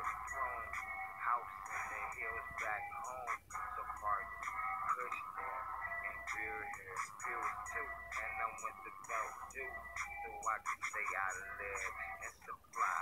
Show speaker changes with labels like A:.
A: its throne, house in the hills back home. So hard to push there and build here, build too. And I'm with the belt too. so I can say I live and supply.